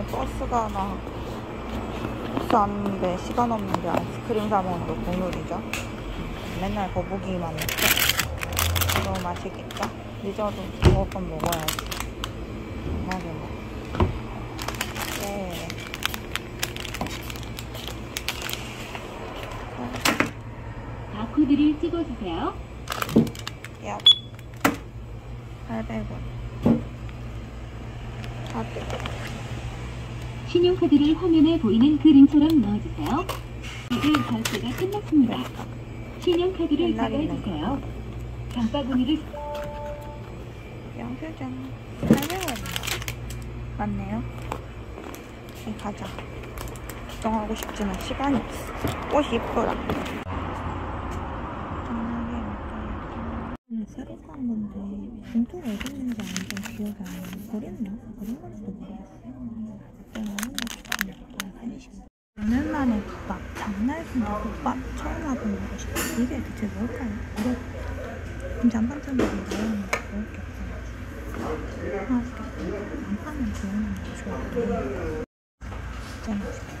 아침에 버스가 나 버스 왔는데 시간 없는데 아이스크림 사 먹는 거 국룰이죠. 맨날 거북이만 먹죠. 너무 맛있겠죠? 늦어도 먹을 건 먹어야지. 하게 먹. 네. 바코드를 찍어주세요. 야. 800원. 아, 뜨거. 신용카드를 화면에 보이는 그림처럼 넣어주세요. 이제 결제가 끝났습니다. 신용카드를 잡아주세요. 장바구니를 양표장 800원. 맞네요. 이 가자. 구경하고 싶지만 시간이 없어. 옷이 이쁘라. 산 건데 봉투가 어디 있는지 완전 기억이 안 나요. 버렸나? 건지도 모르겠어요. 그냥 아는 거 몇년 만에 국밥, 장날순대 국밥 처음 와보는 것이 이게 대체 뭘까요? 이거 지금 잔반찬으로 나오는 거 먹을 게 없어가지고 맛있겠다. 안 파면 좋은 거 좋아해 진짜 맛있겠다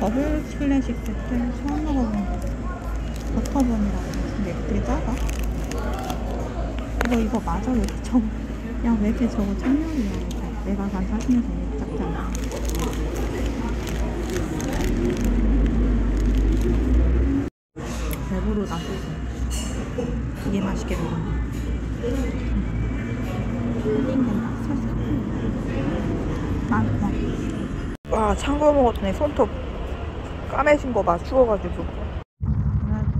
버블 클래식 그때 처음 먹어본 거 버터번이라고 근데 되게 작아 이거 이거 맞아? 왜 저거 야왜 이렇게 저거 청량이야? 이거. 내가 산 사진에서 이렇게 작잖아 배부르다 이게 맛있게 먹었네 와, 찬거 먹었더니 손톱 까매진 거 봐, 추워가지고.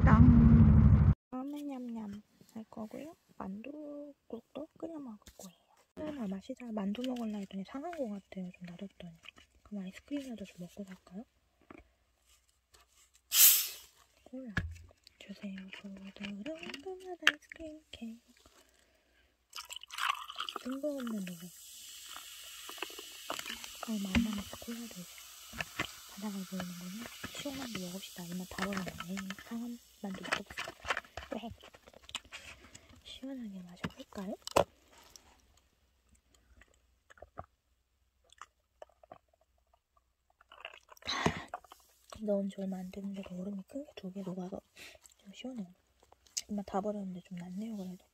땅. 다음에 냠냠 할 거고요. 만두국도 끓여 먹을 거예요. 아, 맛이다. 만두 먹을라 했더니 상한 거 같아요. 좀 놔뒀더니. 그럼 아이스크림이라도 좀 먹고 갈까요? 콜라. 주세요. 부드러운 끝맛 아이스크림 케이크. 뜬금없는 노래. 어, 마음 남아서 콜라 되지. 바다가 보이는군요. 시원한 거 먹읍시다. 이만 다 버렸네. 상한 만두 먹읍시다. 왜? 시원하게 마셔볼까요? 넣은 지 얼마 안 됐는데도 얼음이 큰 게 두 개 녹아서 좀 시원해요. 이만 다 버렸는데 좀 낫네요, 그래도.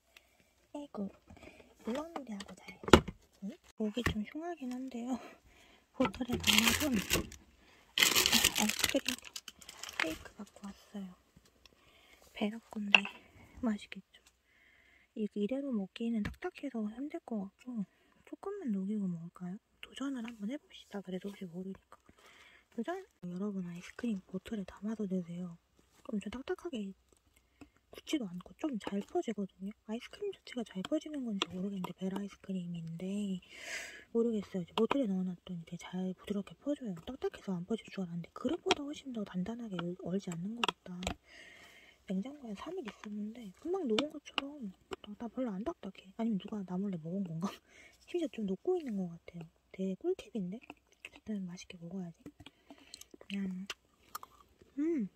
에이구, 물렁놀이 하고 자야지. 응? 목이 좀 흉하긴 한데요. 보틀에 담아둔 아이스크림 케이크 갖고 왔어요. 베라 건데 맛있겠죠. 이거 이대로 먹기는 딱딱해서 힘들 것 같고 조금만 녹이고 먹을까요? 도전을 한번 해봅시다. 그래도 혹시 모르니까. 도전! 여러분 아이스크림 보틀에 드세요. 그럼 좀 딱딱하게 굳지도 않고 좀 잘 퍼지거든요. 아이스크림 자체가 잘 퍼지는 건지 모르겠는데 베라 아이스크림인데 모르겠어요. 이제 보틀에 넣어놨더니 되게 잘 부드럽게 퍼져요. 딱딱해서 안 퍼질 줄 알았는데 그릇보다 훨씬 더 단단하게 얼- 얼지 않는 것 같다. 냉장고에 3일 있었는데 금방 녹은 것처럼 나, 나 별로 안 딱딱해. 아니면 누가 나 몰래 먹은 건가? 심지어 좀 녹고 있는 것 같아요. 되게 꿀팁인데? 일단 맛있게 먹어야지. 그냥 음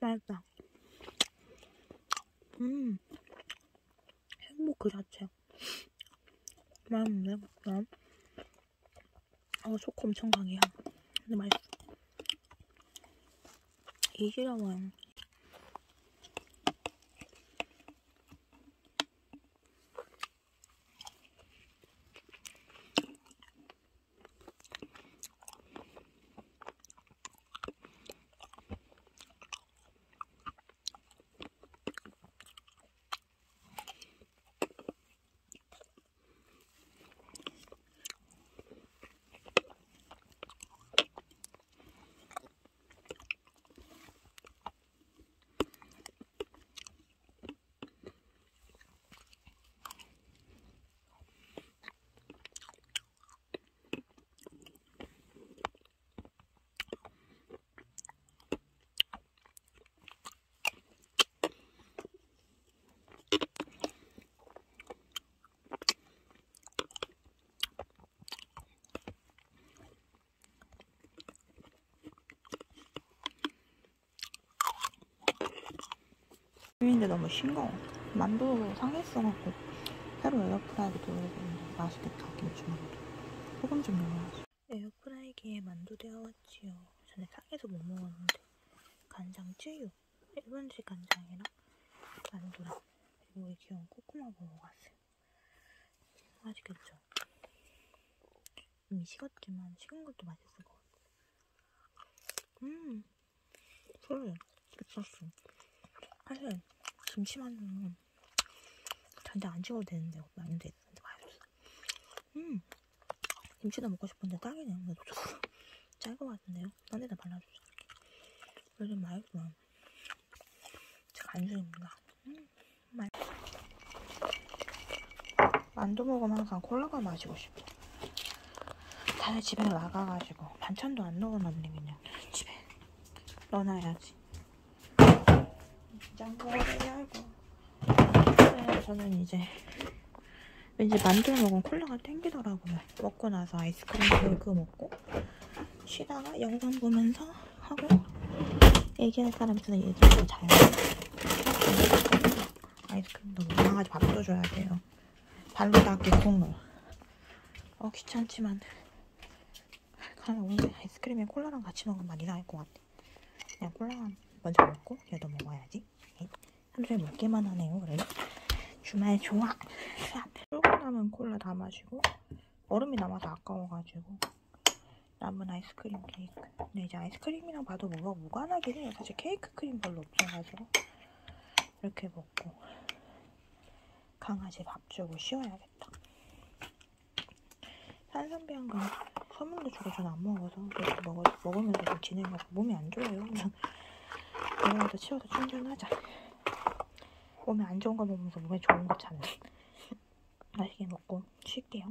맛있다. 음 행복 그 자체. 맛있네. 그럼 어, 초코 엄청 강해요. 근데 맛있어. 이지라워요. 근데 너무 싱거워. 만두 상했어갖고 새로 에어프라이기 돌려보는데 맛있겠다 김치만두. 소금 좀 넣어야지. 에어프라이기에 만두 데워왔지요. 전에 상해서 못 먹었는데 간장 쯔유 일본식 간장이랑 만두랑 그리고 이 귀여운 코코마 먹어봤어요. 맛있겠죠? 이미 식었지만 식은 것도 맛있을 것 같아. 음, 그래, 미쳤어. 사실 김치만두는 단데 안 찍어도 되는데 많은데 근데 맛있어. 음, 김치도 먹고 싶은데 좀 짤것 같은데요? 딴 데다 발라주자. 요즘 맛있어. 제 간식입니다. 음, 맛. 만두 먹으면 항상 콜라가 마시고 싶어. 다들 집에 나가가지고 반찬도 안 넣어놨네 그냥 집에 넣어놔야지. 짱구를 열고. 네, 저는 이제 왠지 만두 먹으면 콜라가 땡기더라고요. 먹고 나서 아이스크림 긁그 먹고 쉬다가 영상 보면서 하고 얘기할 사람 있으면 얘기하고 자요. 아이스크림도 못 나가지 밥도 줘야 돼요. 발로 닦기 콩물. 어 귀찮지만 그냥 오늘 아이스크림에 콜라랑 같이 먹으면 많이 나을 것 같아. 그냥 콜라만 먼저 먹고 얘도 먹어야지. 하루 종일 먹기만 하네요. 그래도 주말 좋아. 그러고 남은 콜라 다 마시고 얼음이 남아서 아까워가지고 남은 아이스크림 케이크. 근데 이제 아이스크림이랑 봐도 뭐가 무관하긴 해요. 사실 케이크 크림 별로 없어가지고 이렇게 먹고 강아지 밥 주고 쉬어야겠다. 산삼비앙과 선물도 주고 저는 안 먹어서 먹어, 먹으면서 좀 지내면 몸이 안 좋아요. 내일부터 치워서 충전하자. 몸에 안 좋은 거 먹으면서 몸에 좋은 거 찾는. 맛있게 먹고 쉴게요.